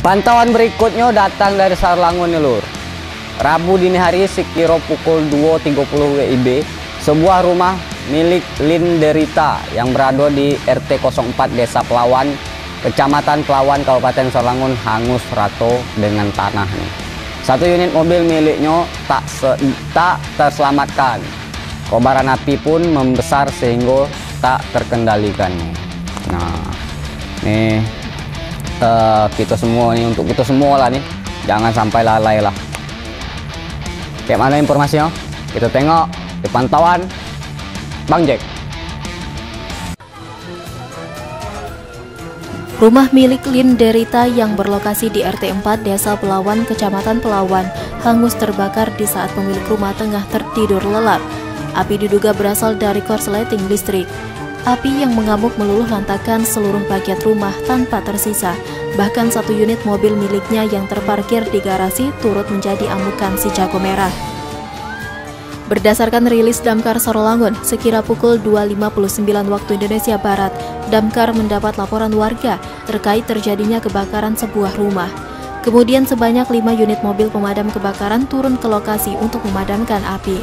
Pantauan berikutnya datang dari Sarlangun lur. Rabu dini hari sekira pukul 2.30 WIB, sebuah rumah milik Linderita yang berada di RT 04 Desa Pelawan, Kecamatan Pelawan, Kabupaten Sarlangun hangus rato dengan tanah. Satu unit mobil miliknya tak se tak terselamatkan. Kobaran api pun membesar sehingga tak terkendalikan. Nah, nih uh, kita semua nih untuk kita semua lah nih. Jangan sampai lalai lah. Kayak mana informasinya? Kita tengok di pantauan. Bang Jack. Rumah milik Lin Derita yang berlokasi di RT 4 Desa Pelawan, Kecamatan Pelawan, hangus terbakar di saat pemilik rumah tengah tertidur lelap. Api diduga berasal dari korsleting listrik. Api yang mengamuk meluluh lantakan seluruh bagian rumah tanpa tersisa. Bahkan satu unit mobil miliknya yang terparkir di garasi turut menjadi amukan si jago merah. Berdasarkan rilis Damkar Sorolangun, sekira pukul 2.59 waktu Indonesia Barat, Damkar mendapat laporan warga terkait terjadinya kebakaran sebuah rumah. Kemudian sebanyak 5 unit mobil pemadam kebakaran turun ke lokasi untuk memadamkan api.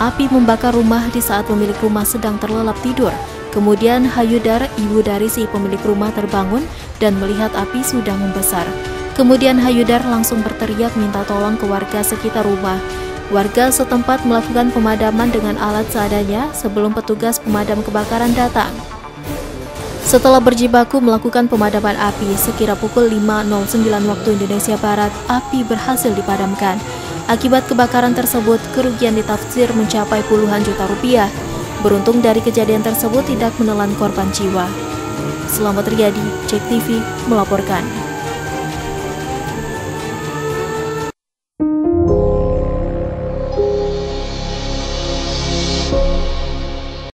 Api membakar rumah di saat pemilik rumah sedang terlelap tidur. Kemudian Hayudar, ibu dari si pemilik rumah terbangun dan melihat api sudah membesar. Kemudian Hayudar langsung berteriak minta tolong ke warga sekitar rumah. Warga setempat melakukan pemadaman dengan alat seadanya sebelum petugas pemadam kebakaran datang. Setelah berjibaku melakukan pemadaman api sekira pukul 5.09 waktu Indonesia Barat, api berhasil dipadamkan. Akibat kebakaran tersebut, kerugian ditafsir mencapai puluhan juta rupiah. Beruntung dari kejadian tersebut tidak menelan korban jiwa. Selamat terjadi, Cek TV melaporkan.